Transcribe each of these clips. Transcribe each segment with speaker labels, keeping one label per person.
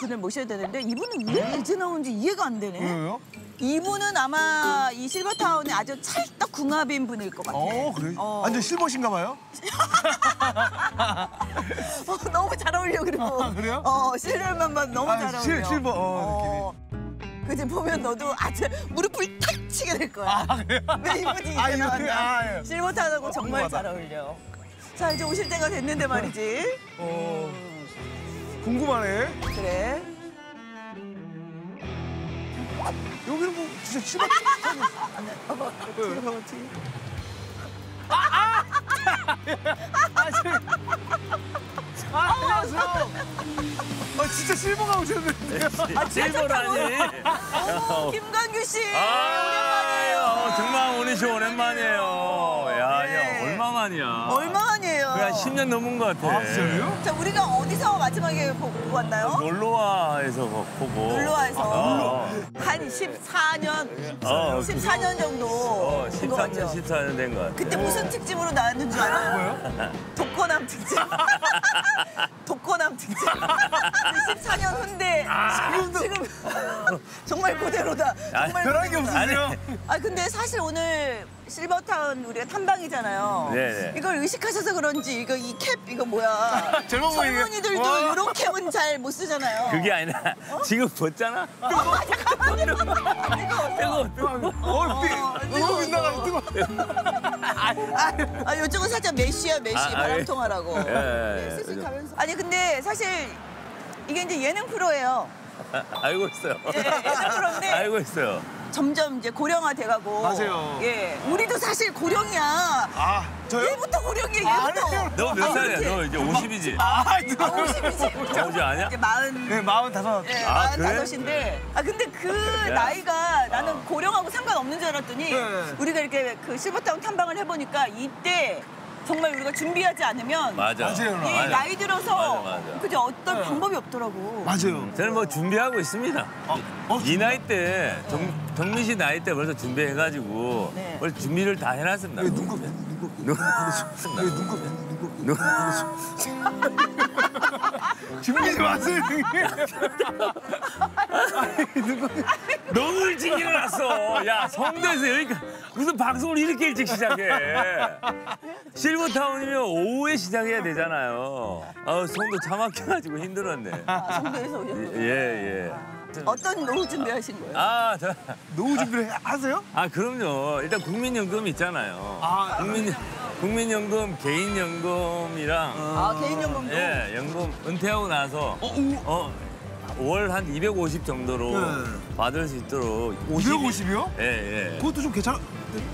Speaker 1: 분을 모셔야 되는데 이분은 왜 이제 나온지 이해가 안 되네.
Speaker 2: 왜요?
Speaker 1: 이분은 아마 이 실버타운의 아주 찰떡 궁합인 분일 것 같아.
Speaker 2: 어, 그래?
Speaker 1: 어.
Speaker 2: 완전 실버신가 봐요?
Speaker 1: 어, 너무 잘 어울려 그리고.
Speaker 2: 아, 그래요?
Speaker 1: 어 실물만 봐도 너무
Speaker 2: 아,
Speaker 1: 잘 어울려.
Speaker 2: 실- 실버, 어,
Speaker 1: 그지 보면 너도 아주 무릎을 탁 치게 될 거야.
Speaker 2: 아, 그래요?
Speaker 1: 왜 이분이
Speaker 2: 아,
Speaker 1: 이제
Speaker 2: 이거,
Speaker 1: 나왔나?
Speaker 2: 아, 예.
Speaker 1: 실버타운하고 정말
Speaker 2: 궁금하다.
Speaker 1: 잘 어울려. 자 이제 오실 때가 됐는데 말이지.
Speaker 2: 어, 궁금하네.
Speaker 1: 그래.
Speaker 2: 여기는 뭐 진짜 실버.
Speaker 1: 어,
Speaker 2: 왜요? 아, 안녕하세요. 아, 진짜 실버가 오셨는데요.
Speaker 3: 실버라니.
Speaker 1: 어, 김광규 씨
Speaker 3: 아,
Speaker 1: 오랜만이에요.
Speaker 3: 어, 정말 오늘 씨 오랜만이에요. 야,
Speaker 1: 네.
Speaker 3: 야, 얼마만이야.
Speaker 1: 얼마 만이에요?
Speaker 3: 그냥 10년 넘은 것 같아.
Speaker 2: 아, 진짜요?
Speaker 1: 자 우리가 어디서 마지막에 보고 왔나요?
Speaker 3: 놀러와에서 보고.
Speaker 1: 놀러와에서
Speaker 3: 어,
Speaker 1: 한 14년,
Speaker 3: 어,
Speaker 1: 14년 정도
Speaker 3: 어,
Speaker 1: 된것
Speaker 3: 13년,
Speaker 1: 같죠?
Speaker 3: 14년 된 것 같아.
Speaker 1: 그때 무슨 특집으로 나왔는 줄 알아요? 독거남 특집. 독거남 특집. 14년 후인데 지금 정말 그대로다. 정말
Speaker 2: 변한 게
Speaker 1: 그대로다.
Speaker 2: 없으세요?
Speaker 1: 아 근데 사실 오늘 실버타운 우리가 탐방이잖아요.
Speaker 3: 네네.
Speaker 1: 이걸 의식하셔서 그런지 이거 이 캡 이거 뭐야? 젊은이들도
Speaker 2: 와.
Speaker 1: 이런 캡은 잘못 쓰잖아요.
Speaker 3: 그게 아니라 지금 벗잖아.
Speaker 1: 어, 잠깐만요.
Speaker 3: 뜨거, 뜨거.
Speaker 2: 어, 삐, 너무 빗나가서 뜨거.
Speaker 1: 아 이쪽은 살짝 메쉬야 메쉬
Speaker 3: 아, 아,
Speaker 1: 바람
Speaker 3: 예.
Speaker 1: 통하라고.
Speaker 3: 예, 예, 예.
Speaker 1: 쓱쓱하면서. 아니 근데 사실 이게 이제 예능 프로예요.
Speaker 3: 알고 있어요.
Speaker 1: 예, 예능 프로인데
Speaker 3: 알고 있어요.
Speaker 1: 점점 이제 고령화 돼가고.
Speaker 2: 맞아요.
Speaker 1: 예, 우리도 사실 고령이야.
Speaker 2: 아, 저요?
Speaker 1: 얘부터 고령이야
Speaker 2: 아,
Speaker 1: 얘부터.
Speaker 2: 아니에요.
Speaker 3: 너몇
Speaker 1: 아,
Speaker 3: 살이야? 너 이제 50이지?
Speaker 2: 아,
Speaker 1: 아,
Speaker 2: 이거.
Speaker 1: 50이지.
Speaker 3: 어제 아니야?
Speaker 1: 이제 마흔.
Speaker 2: 네, 마흔 다섯.
Speaker 1: 예,
Speaker 3: 아,
Speaker 1: 마흔
Speaker 3: 그래?
Speaker 1: 다섯인데. 아 근데 그
Speaker 3: 야.
Speaker 1: 나이가 나는 고령하고 상관없는 줄 알았더니
Speaker 2: 네.
Speaker 1: 우리가 이렇게 그 실버타운 탐방을 해보니까 이때 정말 우리가 준비하지 않으면
Speaker 3: 맞아.
Speaker 2: 맞아요.
Speaker 1: 이
Speaker 3: 맞아.
Speaker 1: 나이 들어서
Speaker 3: 맞아, 맞아.
Speaker 1: 그죠 어떤
Speaker 2: 네.
Speaker 1: 방법이 없더라고.
Speaker 2: 맞아요.
Speaker 3: 저는 뭐 준비하고 있습니다.
Speaker 2: 어,
Speaker 3: 이 나이 때, 정, 정민 씨 나이 때 벌써 준비해가지고
Speaker 1: 네.
Speaker 3: 벌써 준비를 다 해놨습니다.
Speaker 2: 왜 눈곱, 눈곱,
Speaker 3: 눈-
Speaker 2: 왜 눈곱, 눈곱.
Speaker 3: 눈-
Speaker 2: 준비지 마세요, 형님.
Speaker 3: 너무 일찍 일어났어. 야, 성대에서 여기까 무슨 방송을 이렇게 일찍 시작해. 실버타운이면 오후에 시작해야 되잖아요. 아, 송도 차 막혀가지고 힘들었네.
Speaker 1: 아, 송도에서 오셨어요?
Speaker 3: 예, 예.
Speaker 1: 어떤 노후 준비하신 거예요?
Speaker 3: 아, 저...
Speaker 2: 노후 준비를 하세요?
Speaker 3: 아, 그럼요. 일단 국민연금 있잖아요.
Speaker 2: 아,
Speaker 3: 국민, 국민연금, 개인연금이랑.
Speaker 1: 아, 개인연금도?
Speaker 3: 예, 연금. 은퇴하고 나서.
Speaker 2: 어,
Speaker 3: 어, 5월 한 250 정도로
Speaker 2: 네.
Speaker 3: 받을 수 있도록 50,
Speaker 2: 250이요?
Speaker 3: 예, 예.
Speaker 2: 그것도 좀 괜찮아.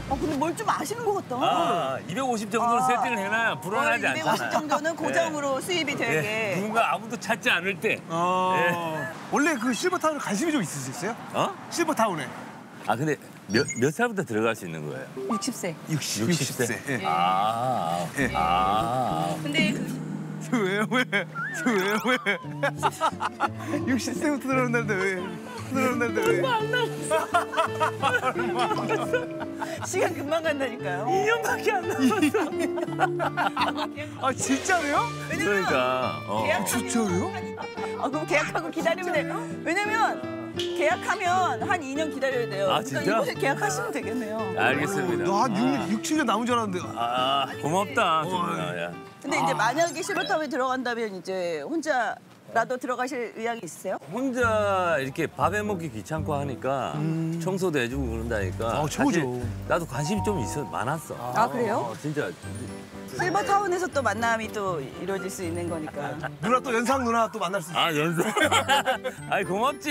Speaker 1: 어, 근데 뭘 좀 아시는 것 같다.
Speaker 3: 아, 250 정도로
Speaker 1: 아.
Speaker 3: 세팅을 해놔야 어, 불안하지 않잖아.
Speaker 1: 250 정도는 고정으로 예. 수입이
Speaker 3: 예.
Speaker 1: 되게.
Speaker 3: 누군가 아무도 찾지 않을 때.
Speaker 2: 어... 예. 원래 그 실버타운에 관심이 좀 있으셨어요?
Speaker 3: 어?
Speaker 2: 실버타운에.
Speaker 3: 아, 근데 몇, 몇 살부터 들어갈 수 있는 거예요?
Speaker 1: 60세.
Speaker 2: 60,
Speaker 3: 60세.
Speaker 2: 60세. 예.
Speaker 3: 아,
Speaker 2: 예.
Speaker 3: 아.
Speaker 1: 근데 그...
Speaker 2: 왜요, 왜? 왜요, 왜? 60세부터 들어온다는데 왜? 들어온다는데 왜?
Speaker 1: 시간 금방 간다니까요.
Speaker 3: 2년밖에 안 남았어.
Speaker 2: 아, 진짜로요?
Speaker 3: 그러니까. 어.
Speaker 1: 계약-
Speaker 2: 진짜로요?
Speaker 1: 아 그럼 계약하고 기다리면 돼요. 왜냐면 계약하면 한 2년 기다려야 돼요.
Speaker 3: 아,
Speaker 1: 그러니까
Speaker 3: 진짜?
Speaker 1: 이곳에 계약하시면 되겠네요.
Speaker 3: 알겠습니다.
Speaker 2: 나한 6년, 6, 7년 남은 줄 알았는데.
Speaker 3: 아, 고맙다. 야.
Speaker 1: 근데 이제 만약에 실버타운에 들어간다면 이제 혼자 라도 들어가실 의향이 있으세요?
Speaker 3: 혼자 이렇게 밥 해 먹기 귀찮고 하니까 청소도 해주고 그런다니까.
Speaker 2: 아, 최고죠.
Speaker 3: 나도 관심이 좀 있어 많았어.
Speaker 1: 아, 그래요?
Speaker 3: 어, 진짜.
Speaker 1: 실버 타운에서 또 만남이 또 이루어질 수 있는 거니까.
Speaker 2: 누나 또 연상 누나 또 만날 수 있어.
Speaker 3: 아 연습. 아이 고맙지.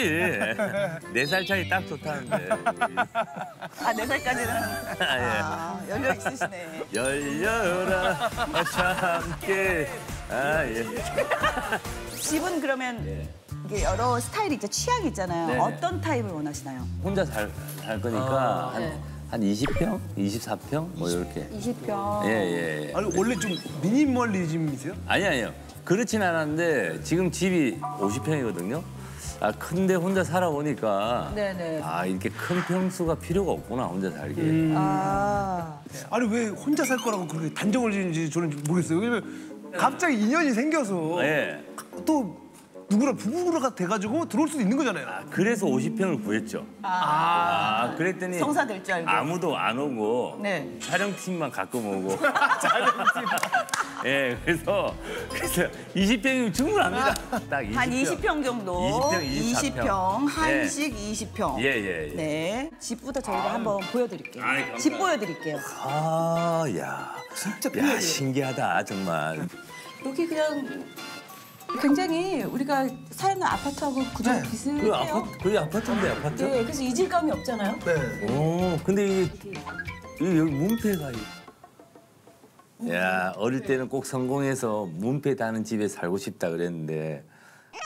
Speaker 3: 네 살 차이 딱 좋다는데.
Speaker 1: 아, 네 살까지는.
Speaker 3: 아, 예.
Speaker 1: 아, 열려 있으시네.
Speaker 3: 열려라 참깨. 아 예.
Speaker 1: 집은 그러면
Speaker 3: 예.
Speaker 1: 이게 여러 스타일이 있죠. 취향이 있잖아요.
Speaker 3: 네네.
Speaker 1: 어떤 타입을 원하시나요?
Speaker 3: 혼자 살, 살 거니까 한,
Speaker 1: 네.
Speaker 3: 한 20평, 24평 뭐 이렇게.
Speaker 1: 20평.
Speaker 3: 예 예. 예.
Speaker 2: 아니, 원래 좀 미니멀리즘이세요?
Speaker 3: 아니 아니요. 그렇진 않았는데 지금 집이 50평이거든요. 아 큰데 혼자 살아보니까
Speaker 1: 네네.
Speaker 3: 아 이렇게 큰 평수가 필요가 없구나 혼자 살기에.
Speaker 2: 음.
Speaker 1: 아.
Speaker 2: 아니, 왜 혼자 살 거라고 그렇게 단정을 지는지 저는 모르겠어요. 왜냐면 갑자기 인연이 생겨서
Speaker 3: 예.
Speaker 2: 또 누구랑 부부가 돼가지고 들어올 수도 있는 거잖아요.
Speaker 3: 그래서 50평을 구했죠. 아, 그랬더니
Speaker 1: 성사 될 줄 알고.
Speaker 3: 아무도 안 오고
Speaker 1: 네.
Speaker 3: 촬영팀만 가끔 오고. 예, 그래서 그래서 20평이면 충분합니다. 딱 20평.
Speaker 1: 한 20평 정도.
Speaker 3: 20평, 24평.
Speaker 1: 20평,
Speaker 3: 네.
Speaker 1: 한식 20평.
Speaker 3: 예, 예, 예.
Speaker 1: 네. 집부터 저희가 한번 보여드릴게요.
Speaker 3: 아이, 감사합니다.
Speaker 1: 집 보여드릴게요.
Speaker 3: 아, 야.
Speaker 2: 진짜
Speaker 3: 야. 신기하다, 정말.
Speaker 4: 여기 그냥 굉장히 우리가 사는 아파트하고 구조
Speaker 2: 네.
Speaker 3: 그
Speaker 4: 비슷해요.
Speaker 3: 아파트, 거의 아파트인데, 아파트?
Speaker 4: 네, 그래서 이질감이 없잖아요.
Speaker 2: 네.
Speaker 3: 오, 근데 이게 여기, 여기 문패가. 이- 야, 어릴 때는 꼭 성공해서 문패 다는 집에 살고 싶다 그랬는데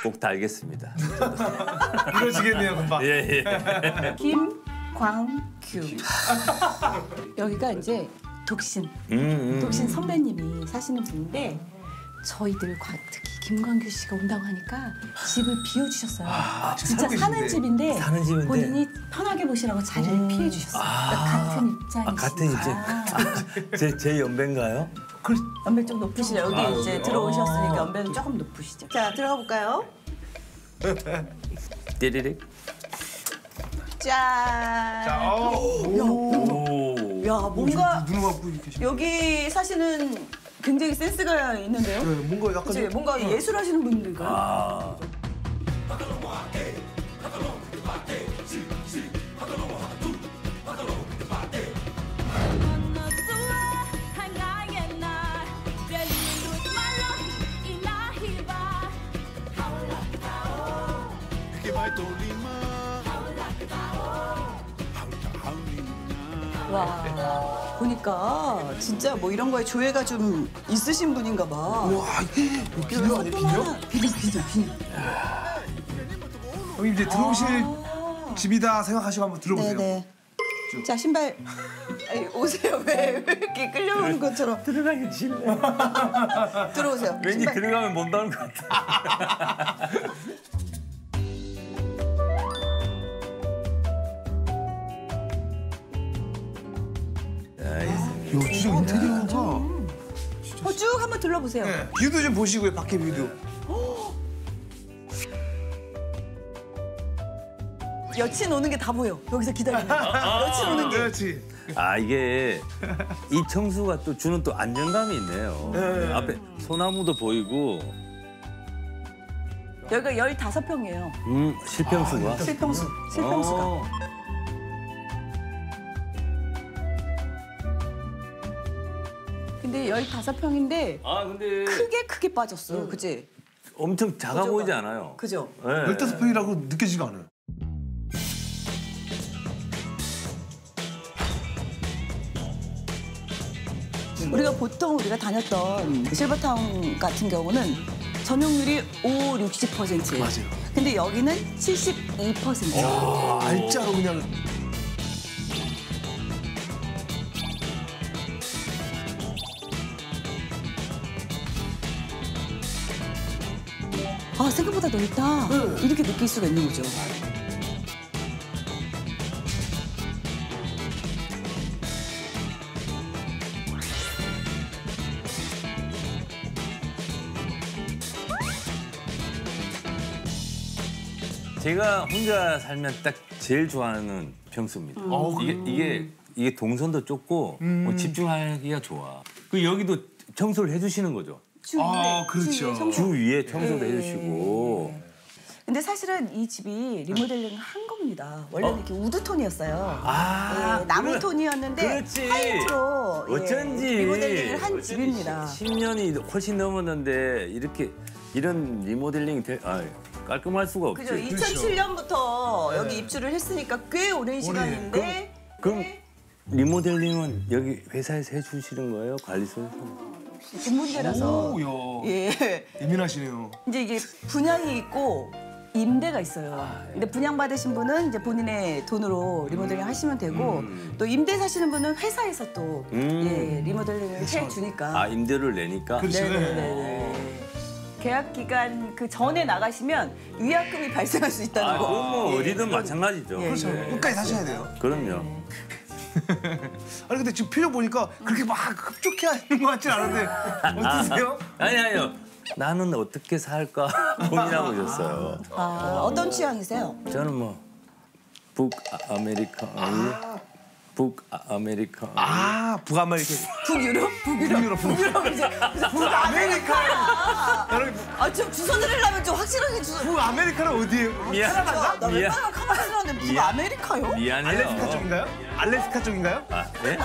Speaker 3: 꼭 달겠습니다.
Speaker 2: 이러시겠네요, 금방.
Speaker 3: 예, 예.
Speaker 4: 김광규. 여기가 이제 독신,
Speaker 3: 음, 음.
Speaker 4: 독신 선배님이 사시는 분인데 저희들 과- 특히 김광규 씨가 온다고 하니까 집을 비워주셨어요. 진짜
Speaker 2: 살고
Speaker 4: 사는. 집인데,
Speaker 3: 사는 집인데.
Speaker 4: 본인이 편하게 보시라고 자리를 피해 주셨어요. 그러니까 같은 입장이시니까.
Speaker 3: 아, 같은 입장. 아, 제, 제 연배인가요?
Speaker 1: 연배 좀 높으시죠? 여기
Speaker 3: 아,
Speaker 1: 이제
Speaker 3: 그래요?
Speaker 1: 들어오셨으니까 연배는 조금 높으시죠? 자, 들어가 볼까요?
Speaker 3: 띠리릭.
Speaker 1: 짠.
Speaker 2: 자, 어, 오.
Speaker 1: 야, 뭔가
Speaker 2: 눈을 감고 계시
Speaker 1: 여기 사시는 굉장히 센스가 있는데요?
Speaker 2: 네, 뭔가 약간.
Speaker 1: 그치? 뭔가 예술 하시는 분들인가요?
Speaker 3: 아.
Speaker 1: 와, 보니까 진짜 뭐 이런 거에 조예가 좀 있으신 분인가 봐.
Speaker 2: 와, 이게 비녀 아니에요, 비녀?
Speaker 1: 비녀, 비녀, 비녀.
Speaker 2: 여기 이제 들어오실 집이다 생각하시고 한번 들어보세요.
Speaker 1: 네네. 자, 신발. 아니, 오세요. 왜, 왜 이렇게 끌려오는 것처럼.
Speaker 3: 들어가기 싫네.
Speaker 1: 들어오세요.
Speaker 3: 왠지
Speaker 1: 신발.
Speaker 3: 들어가면 못 나올 것 같아.
Speaker 2: 진짜 인테리어가.
Speaker 1: 어, 쭉 한번 둘러보세요.
Speaker 2: 네, 뷰도 좀 보시고요, 밖에 뷰도.
Speaker 1: 여친 오는 게 다 보여. 여기서 기다리는 거. 여친 오는 게.
Speaker 2: 그렇지.
Speaker 3: 아 이게 이 층수가 또 주는 또 안정감이 있네요.
Speaker 2: 네.
Speaker 3: 앞에 소나무도 보이고,
Speaker 1: 여기가 15평이에요.
Speaker 3: 음 실평수가.
Speaker 1: 실평수. 실평수가.
Speaker 3: 어.
Speaker 1: 근데 15평인데
Speaker 3: 아 근데
Speaker 1: 크게 크게 빠졌어. 그지?
Speaker 3: 엄청 작아. 보이지 않아요?
Speaker 1: 그죠?
Speaker 3: 네.
Speaker 2: 15평이라고 느껴지가 않아요.
Speaker 1: 우리가 보통 우리가 다녔던 실버타운 같은 경우는 전용률이 5, 60%예요.
Speaker 2: 맞아요.
Speaker 1: 근데 여기는 72%.
Speaker 2: 아, 알짜로 그냥.
Speaker 1: 아, 생각보다 넓다. 이렇게 느낄 수가 있는 거죠.
Speaker 3: 제가 혼자 살면 딱 제일 좋아하는 평수입니다.
Speaker 2: 어,
Speaker 3: 이게 이게 이게 동선도 좁고 뭐 집중하기가 좋아. 그 여기도 청소를 해주시는 거죠.
Speaker 1: 주
Speaker 2: 아,
Speaker 1: 2회,
Speaker 2: 그렇죠.
Speaker 1: 주 2회 청소.
Speaker 3: 주 2회 청소도
Speaker 1: 네.
Speaker 3: 해주시고.
Speaker 1: 근데 사실은 이 집이 리모델링 한 겁니다. 원래 는 이렇게 우드 톤이었어요.
Speaker 3: 아,
Speaker 1: 예, 나무
Speaker 3: 그래.
Speaker 1: 톤이었는데
Speaker 3: 그렇지.
Speaker 1: 화이트로 예,
Speaker 3: 어쩐지
Speaker 1: 리모델링을 한
Speaker 3: 어쩐지
Speaker 1: 집입니다.
Speaker 3: 10년이 훨씬 넘었는데 이렇게 이런 리모델링 되, 아, 깔끔할 수가 없지.
Speaker 1: 그죠? 2007년부터 여기 입주를 했으니까 꽤 오랜 시간인데
Speaker 3: 그럼 리모델링은 여기 회사에서 해주시는 거예요? 관리소에서?
Speaker 1: 전문대라서
Speaker 2: 오, 야.
Speaker 1: 예
Speaker 2: 예민하시네요.
Speaker 1: 이제 이게 분양이 있고 임대가 있어요.
Speaker 3: 아, 예.
Speaker 1: 근데 분양 받으신 분은 이제 본인의 돈으로 리모델링 하시면 되고 또 임대 사시는 분은 회사에서 또
Speaker 3: 음.
Speaker 1: 예, 리모델링을 해 주니까.
Speaker 3: 아 임대를 내니까.
Speaker 2: 그렇죠.
Speaker 1: 네네네. 계약 기간 그 전에 나가시면 위약금이 발생할 수 있다는
Speaker 3: 아,
Speaker 1: 거.
Speaker 3: 뭐
Speaker 1: 예.
Speaker 3: 어디든 마찬가지죠.
Speaker 1: 예,
Speaker 2: 그렇죠.
Speaker 3: 네.
Speaker 2: 끝까지 사셔야 돼요.
Speaker 3: 그럼요.
Speaker 2: 아니 근데 지금 표정 보니까 그렇게 막 흡족해 하는 것 같진 않은데 어떠세요?
Speaker 3: 아니 아니요. 나는 어떻게 살까 고민하고 있었어요.
Speaker 1: 아, 어떤 취향이세요?
Speaker 3: 저는 뭐 북아메리카노, 북아메리카노.
Speaker 2: 아 북아메리카.
Speaker 1: 북유럽? 북유럽? 북유럽 이제 북아메리카.
Speaker 2: 여러분
Speaker 1: 아, 좀 주소 드리려면 좀 확실하게 주소.
Speaker 2: 북아메리카는 어디예요?
Speaker 3: 미안,
Speaker 1: 나
Speaker 3: 미안,
Speaker 1: 웬만하면 가만히 있었는데 북아메리카요?
Speaker 2: 알래스카
Speaker 3: 미안해요.
Speaker 2: 쪽인가요? 알래스카 쪽인가요?
Speaker 3: 아, 네?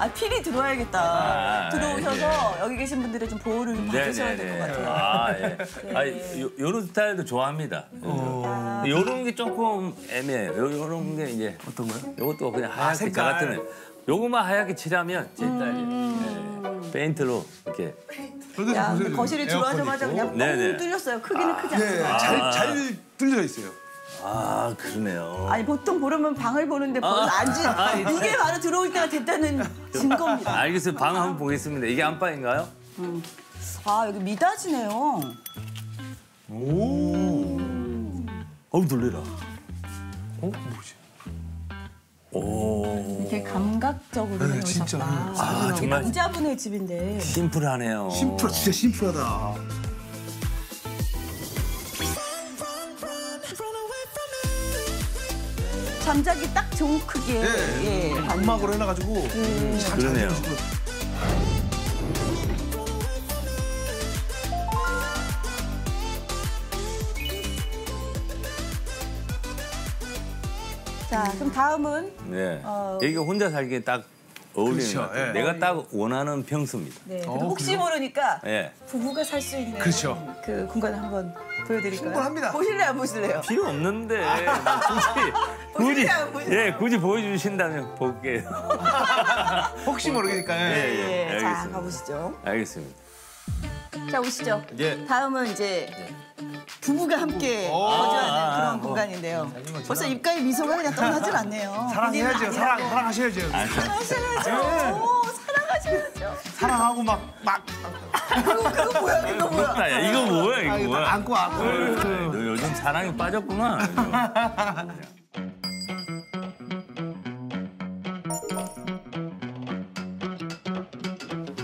Speaker 1: 아, 필이 들어와야겠다.
Speaker 3: 아,
Speaker 1: 들어오셔서 여기 계신 분들의 좀 보호를 좀 받으셔야 될 것 같아요.
Speaker 3: 아, 예. 아, 요, 요런 스타일도 좋아합니다. 요런 게 조금 애매해요. 요, 요런 게 이제
Speaker 2: 어떤 거요?
Speaker 3: 요것도 그냥 하얗게 저
Speaker 2: 색깔.
Speaker 3: 같으면 요것만 하얗게 칠하면 제
Speaker 1: 음.
Speaker 3: 딸이에요. 예. 페인트로 이렇게.
Speaker 2: 저도
Speaker 1: 야,
Speaker 2: 보세요.
Speaker 1: 근데 거실에 들어가자마자 그냥 뻥
Speaker 3: 네네.
Speaker 1: 뚫렸어요. 크기는 크지
Speaker 2: 네,
Speaker 1: 않지만.
Speaker 2: 잘, 잘 뚫려 있어요.
Speaker 3: 아, 그러네요.
Speaker 1: 아니 보통 보려면 방을 보는데 벌써
Speaker 3: 아.
Speaker 1: 앉지
Speaker 3: 아,
Speaker 1: 이게 바로 들어올 때가 됐다는 증거입니다.
Speaker 3: 알겠어요. 방 한번 보겠습니다. 이게 안방인가요?
Speaker 1: 아 여기 미닫이네요.
Speaker 3: 오. 어우, 놀래라.
Speaker 2: 어? 뭐지?
Speaker 3: 오.
Speaker 4: 되게 감각적으로
Speaker 2: 네,
Speaker 4: 해놓으셨다.
Speaker 2: 진짜.
Speaker 3: 아,
Speaker 1: 여기
Speaker 3: 정말
Speaker 1: 남자분의 집인데
Speaker 3: 심플하네요.
Speaker 2: 심플, 진짜 심플하다.
Speaker 1: 잠자기 딱 좋은 크기에
Speaker 2: 네.
Speaker 1: 예.
Speaker 2: 안막으로 해놔가지고. 잘
Speaker 3: 그러네요.
Speaker 2: 잘
Speaker 1: 자 그럼 다음은
Speaker 3: 네.
Speaker 1: 어.
Speaker 3: 여기 혼자 살기에 딱 어울리는
Speaker 2: 그렇죠,
Speaker 3: 것 같아요.
Speaker 2: 예.
Speaker 3: 내가 딱 원하는 평수입니다.
Speaker 1: 네,
Speaker 2: 어,
Speaker 1: 혹시
Speaker 2: 그래요?
Speaker 1: 모르니까
Speaker 3: 예.
Speaker 1: 부부가 살 수 있는
Speaker 2: 그렇죠.
Speaker 1: 그 공간을 한번 보여드릴까요?
Speaker 2: 충분합니다.
Speaker 1: 보실래요, 안 보실래요?
Speaker 3: 필요 없는데 굳이 굳이
Speaker 1: 보실래요?
Speaker 3: 예 굳이 보여주신다면 볼게요.
Speaker 2: 혹시 모르니까.
Speaker 3: 예,
Speaker 1: 예,
Speaker 3: 예,
Speaker 1: 자
Speaker 3: 알겠습니다.
Speaker 1: 가보시죠.
Speaker 3: 알겠습니다.
Speaker 1: 자 오시죠.
Speaker 3: 예.
Speaker 1: 다음은 이제 부부가 함께
Speaker 2: 오.
Speaker 1: 거주하는
Speaker 3: 아,
Speaker 1: 그런
Speaker 3: 아, 뭐.
Speaker 1: 공간인데요. 벌써 입가에 미소가 그냥 떠나질 않네요.
Speaker 2: 사랑해야죠. 사랑. 사랑하셔야죠.
Speaker 1: 사랑하셔야죠. 오, 사랑하셔야죠.
Speaker 2: 사랑하고 막, 막.
Speaker 1: 그거, 그거 뭐야, 그거 뭐야.
Speaker 3: 아, 야, 이거 뭐야
Speaker 2: 아,
Speaker 3: 이거
Speaker 2: 이거
Speaker 3: 뭐야?
Speaker 2: 안고, 안고.
Speaker 3: 어, 너 요즘 사랑에 빠졌구나.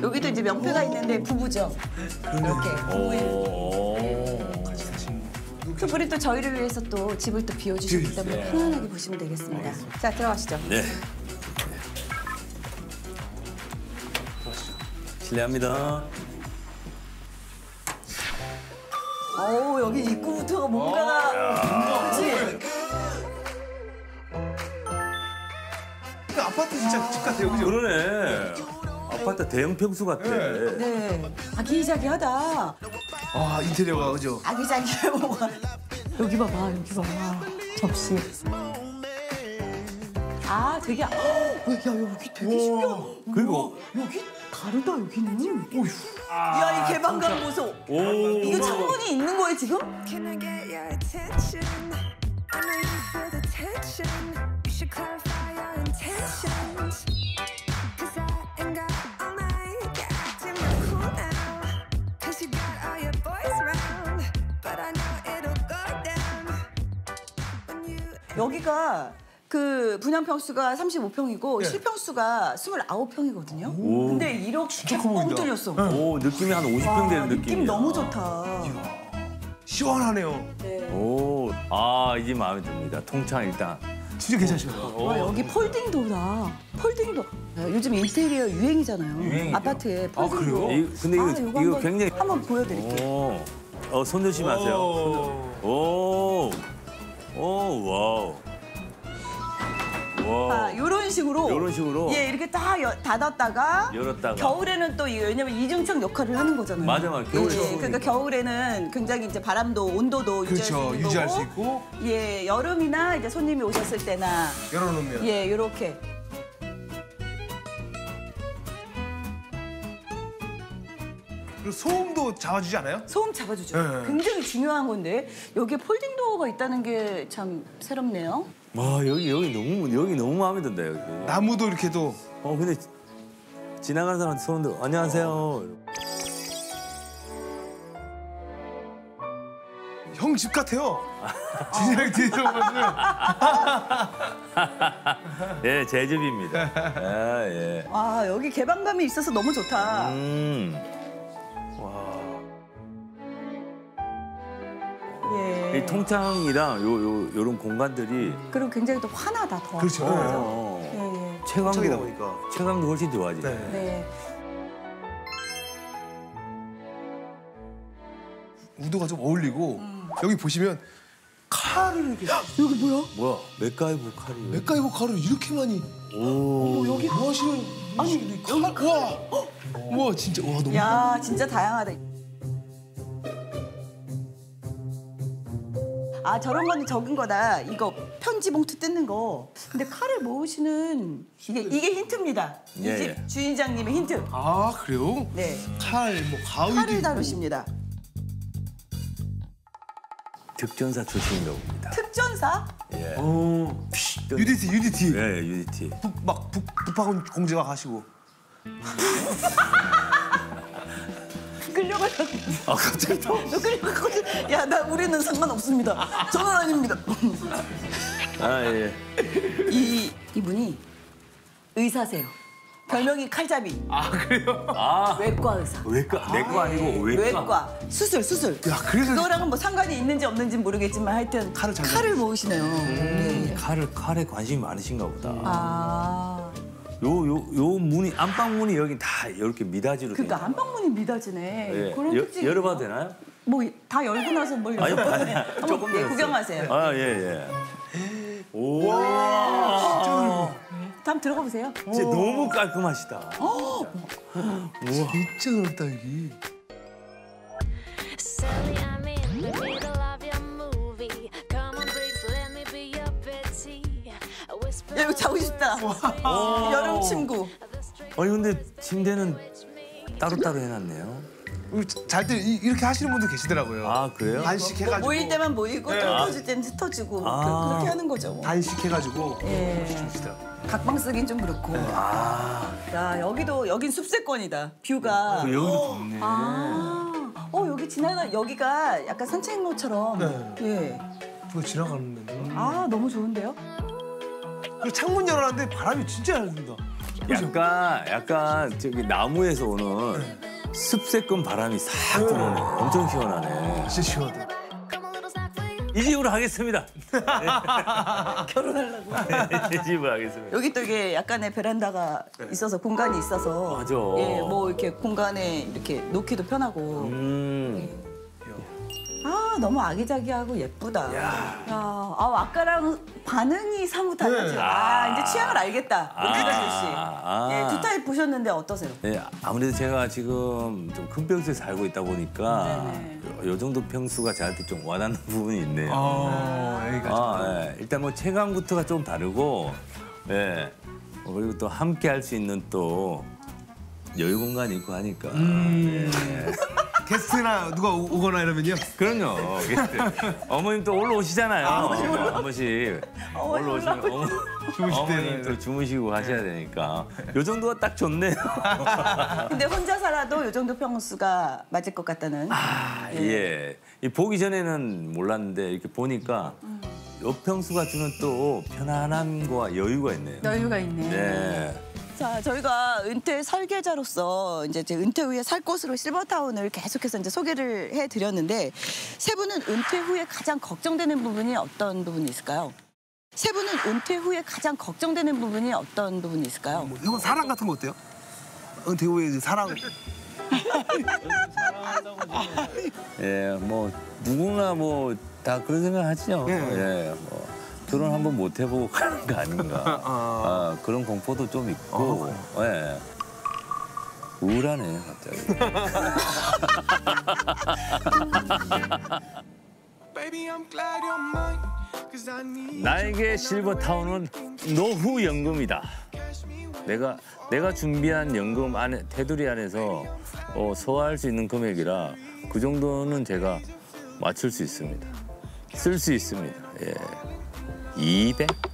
Speaker 1: 여기도 이제 명패가 있는데 부부죠. 이렇게 부부의
Speaker 3: 오.
Speaker 1: 그분이 또 저희를 위해서 또 집을 또 비워주셨기 때문에 편안하게 보시면 되겠습니다. 자 들어가시죠.
Speaker 3: 네. 실례합니다.
Speaker 1: 어우 여기 입구부터가 뭔가가 그렇지.
Speaker 2: 그 아파트 진짜 집 같아요. 그죠?
Speaker 3: 그러네. 아파트 대형 평수 같아.
Speaker 1: 네. 아기자기하다.
Speaker 2: 아, 인테리어가, 그죠?
Speaker 1: 아기자기해 뭐가.
Speaker 4: 여기 봐봐, 여기 봐봐. 접시.
Speaker 1: 아 되게 아, 야 여기 되게 신기하다.
Speaker 3: 그리고
Speaker 1: 여기 다르다 여기는. 야이 개방감 보소.
Speaker 3: 오.
Speaker 1: 이거 창문이 있는 거예요 지금? 여기가 그 분양 평수가 35평이고
Speaker 2: 예.
Speaker 1: 실평수가 29평이거든요.
Speaker 3: 오.
Speaker 1: 근데 이렇게 뻥. 뚫렸어.
Speaker 3: 오 느낌이 한 50평 되는 느낌이야.
Speaker 1: 느낌 너무 좋다.
Speaker 2: 시원하네요.
Speaker 3: 오, 아, 이집 마음에 듭니다. 통창 일단.
Speaker 2: 진짜 괜찮으시네요.
Speaker 1: 와, 여기 폴딩도다. 폴딩도. 야, 요즘 인테리어 유행이잖아요.
Speaker 3: 유행이죠.
Speaker 1: 아파트에
Speaker 2: 아,
Speaker 1: 폴딩도.
Speaker 2: 그래요?
Speaker 3: 이, 근데 이거,
Speaker 1: 아,
Speaker 3: 이거,
Speaker 1: 요거 한번,
Speaker 3: 굉장히.
Speaker 1: 한번 보여드릴게요.
Speaker 3: 오, 어, 손 조심하세요. 오, 오, 와우. 와우.
Speaker 1: 아, 요런 식으로.
Speaker 3: 요런 식으로?
Speaker 1: 예, 이렇게 딱 여- 닫았다가.
Speaker 3: 열었다가.
Speaker 1: 겨울에는 또 이게 왜냐면 이중창 역할을 하는 거잖아요.
Speaker 3: 맞아, 맞아. 겨울에
Speaker 1: 예,
Speaker 3: 추우니까.
Speaker 1: 그러니까 겨울에는 굉장히 이제 바람도 온도도 유지할 수
Speaker 2: 그렇죠.
Speaker 1: 있는
Speaker 2: 유지할
Speaker 1: 거고.
Speaker 2: 수 있고,
Speaker 1: 예, 여름이나 이제 손님이 오셨을 때나
Speaker 2: 열어놓으면.
Speaker 1: 예, 요렇게.
Speaker 2: 그리고 소음도 잡아주지 않아요?
Speaker 1: 소음 잡아주죠.
Speaker 2: 네.
Speaker 1: 굉장히 중요한 건데 여기에 폴딩 도어가 있다는 게 참 새롭네요.
Speaker 3: 와, 여기, 여기 너무, 여기 너무 마음에 든다, 여기.
Speaker 2: 나무도 이렇게도.
Speaker 3: 어, 근데 지- 지나가는 사람한테 손들 안녕하세요.
Speaker 2: 형 집 같아요. 진짜 뒤에서 보면
Speaker 3: 예, 제 집입니다. 아, 예.
Speaker 1: 아 여기 개방감이 있어서 너무 좋다.
Speaker 3: 음. 이 통창이랑 요, 요, 요런 공간들이
Speaker 1: 그리고 굉장히 또 환하다 더.
Speaker 2: 그렇죠.
Speaker 3: 어,
Speaker 1: 예, 예.
Speaker 2: 창이다
Speaker 3: 체감도,
Speaker 2: 보니까.
Speaker 3: 체감도 훨씬 좋아지.
Speaker 2: 네.
Speaker 1: 네.
Speaker 2: 우도가 좀 어울리고 여기 보시면 칼을 이렇게
Speaker 1: 여기 뭐야?
Speaker 3: 뭐야, 맥가이브 칼이. 왜-
Speaker 2: 맥가이버 칼을 이렇게 많이
Speaker 3: 오.
Speaker 2: 여기 뭐 하시는 아니 칼 와. 와 진짜 와 너무
Speaker 1: 야 진짜 다양하다. 아 저런 거는 적은 거다. 이거 편지 봉투 뜯는 거. 근데 칼을 모으시는 이게 이게 힌트입니다. 이
Speaker 3: 예,
Speaker 1: 집
Speaker 3: 예.
Speaker 1: 주인장님의 힌트.
Speaker 2: 아 그래요?
Speaker 1: 네.
Speaker 2: 칼, 뭐 가위도
Speaker 1: 칼을. 다루십니다.
Speaker 3: 특전사 출신인가 봅니다.
Speaker 1: 특전사?
Speaker 3: 예.
Speaker 2: 어. UDT, UDT.
Speaker 3: 예, 유니티.
Speaker 2: 북, 막 북, 북파군 공제가 가시고.
Speaker 1: 끌려가려고.
Speaker 3: 아, 갑자기 또.
Speaker 1: 너 끌려가고. 야나 우리는 상관없습니다. 저는 아닙니다.
Speaker 3: 아, 예.
Speaker 1: 이 이분이 의사세요. 별명이 칼잡이.
Speaker 2: 아 그래요?
Speaker 3: 아,
Speaker 1: 외과 의사.
Speaker 3: 외과, 내과 아니고 외과.
Speaker 1: 외과 수술 수술.
Speaker 2: 야 그래서
Speaker 1: 그거랑은 뭐 상관이 있는지 없는지 모르겠지만 하여튼
Speaker 2: 칼을 잘
Speaker 1: 칼을 모으시네요. 네.
Speaker 3: 칼을, 칼에 관심이 많으신가 보다.
Speaker 1: 아
Speaker 3: 요, 요, 요 문이, 안방문이 여기 다 이렇게 미닫이로.
Speaker 1: 그러니까
Speaker 3: 돼
Speaker 1: 안방문이 미닫이네.
Speaker 3: 예.
Speaker 1: 그런
Speaker 3: 여-
Speaker 1: 특징이
Speaker 3: 열어봐도 되나요?
Speaker 1: 뭐 다 열고 나서 뭘 돼. 한번
Speaker 3: 조금
Speaker 1: 예. 구경하세요.
Speaker 3: 아, 예, 예. 오.
Speaker 1: 다음 들어가 보세요.
Speaker 3: 진짜 너무 깔끔하시다.
Speaker 2: 진짜 넓다 여기.
Speaker 1: 이거 자고 싶다. 여름 침구.
Speaker 3: 아니, 근데 침대는 따로따로 해놨네요.
Speaker 2: 잘 때 이렇게 하시는 분도 계시더라고요.
Speaker 3: 아, 그래요?
Speaker 2: 단식해가지고.
Speaker 1: 모일 때만 모이고 또 터질 때는 터지고 그-
Speaker 3: 아.
Speaker 1: 그렇게 하는 거죠. 뭐.
Speaker 2: 단식해가지고.
Speaker 1: 예.
Speaker 2: 주시더라고요.
Speaker 1: 각방 쓰긴 좀 그렇고. 야 여기도 여긴 숲세권이다. 뷰가.
Speaker 3: 그 여기도 좋네.
Speaker 1: 아, 어 여기 지나가 여기가 약간 산책로처럼.
Speaker 2: 네.
Speaker 1: 예.
Speaker 2: 누가 지나가는 데.
Speaker 1: 아 너무 좋은데요?
Speaker 2: 그 창문 열어놨는데 바람이 진짜 잘 든다.
Speaker 3: 약간, 약간 저기 나무에서 오는 습세권 바람이 싹 들어오네. 엄청 시원하네.
Speaker 2: 진짜 시원하다.
Speaker 3: 이 집으로 하겠습니다.
Speaker 1: 결혼하려고.
Speaker 3: 이 집으로 하겠습니다.
Speaker 1: 여기 또 이게 약간의 베란다가 있어서 공간이 있어서.
Speaker 3: 맞아.
Speaker 1: 예, 뭐 이렇게 공간에 이렇게 놓기도 편하고.
Speaker 3: 음.
Speaker 1: 아 너무 아기자기하고 예쁘다. 야, 아 아까랑 반응이 사뭇 달라지고.
Speaker 2: 네.
Speaker 1: 아 이제 취향을 알겠다. 우리
Speaker 3: 아,
Speaker 1: 씨.
Speaker 3: 아.
Speaker 1: 예, 두 타입 보셨는데 어떠세요?
Speaker 3: 네, 아무래도 제가 지금 좀큰 평수에 살고 있다 보니까
Speaker 1: 네네.
Speaker 3: 요 정도 평수가 저한테 좀 와닿는 부분이 있네요.
Speaker 2: 어, 여기가.
Speaker 3: 아, 예. 일단 뭐 체감부터가 좀 다르고, 예. 어, 그리고 또 함께 할 수 있는 또 여유 공간이 있고 하니까. 예.
Speaker 2: 게스트나 누가 오- 오거나 이러면요.
Speaker 3: 그럼요. 게스트. 어머님 또 올라오시잖아요. 한 번씩. 올라오시면 어머,
Speaker 2: 주무실 때는.
Speaker 3: 또 주무시고 가셔야 되니까. 요 정도가 딱 좋네요.
Speaker 1: 근데 혼자 살아도 이 정도 평수가 맞을 것 같다는.
Speaker 3: 아, 예. 이 보기 전에는 몰랐는데 이렇게 보니까 요 평수가 주는 또 편안함과 여유가 있네요.
Speaker 1: 여유가 있네.
Speaker 3: 네.
Speaker 1: 자, 저희가 은퇴 설계자로서 이제 제 은퇴 후에 살 곳으로 실버타운을 계속해서 이제 소개를 해드렸는데 세 분은 은퇴 후에 가장 걱정되는 부분이 어떤 부분이 있을까요? 세 분은 은퇴 후에 가장 걱정되는 부분이 어떤 부분이 있을까요?
Speaker 2: 뭐, 이건 사랑 같은 거 어때요? 은퇴 후에 사랑.
Speaker 3: 예, 뭐 누구나 뭐 다 그런 생각 하죠.
Speaker 2: 예.
Speaker 3: 예. 뭐 결혼 한번 못 해보고 가는 거 아닌가. 아, 그런 공포도 좀 있고. 예. 우울하네 갑자기. 나에게 실버타운은 노후 연금이다. 내가 내가 준비한 연금 안에 테두리 안에서 어, 소화할 수 있는 금액이라 그 정도는 제가 맞출 수 있습니다. 쓸 수 있습니다. 예. 200 정도. 예.